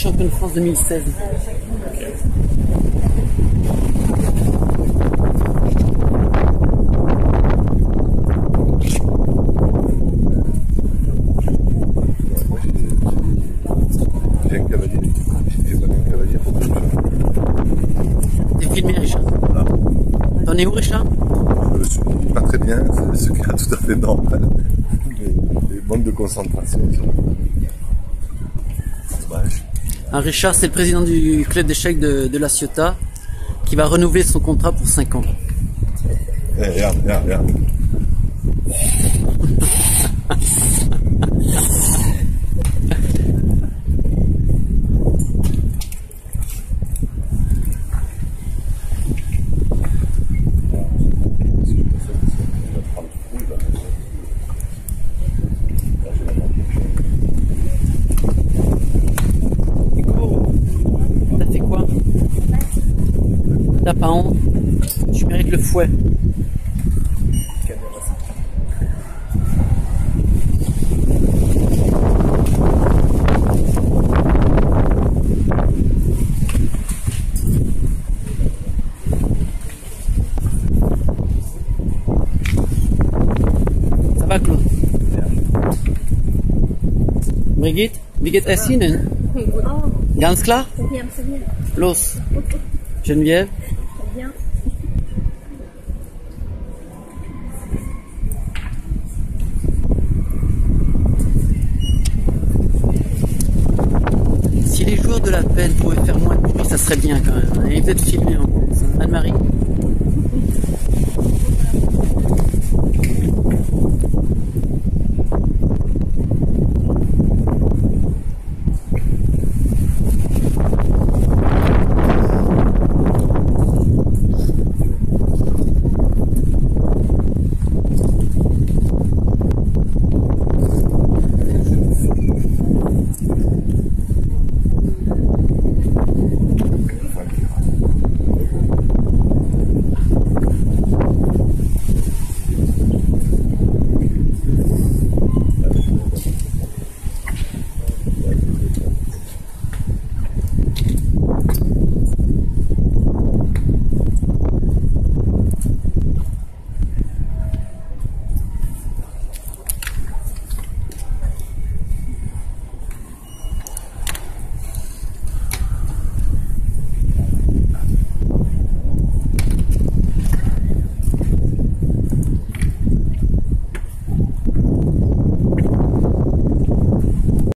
champion de France 2016. Moi, j'ai j'ai un cavalier. J'ai pas un cavalier pour que je- T'es filmé, Richard. Voilà. T'en es où, Richard Je suis pas très bien, c'est ce qui est tout à fait normal. Les, les manques de concentration. Richard, c'est le président du club d'échecs de, de la Ciotat qui va renouveler son contrat pour 5 ans. Eh, regarde, regarde, regarde. Nico, t'as fait quoi T'as pas honte Tu mérites le fouet. Ça va, Claude? Brigitte? Wie geht es Ihnen? Ganz klar? Los? Geneviève? Si les joueurs de la peine pouvaient faire moins de bruit, ça serait bien quand même. Et peut-être filmer en plus. hein. Anne-Marie?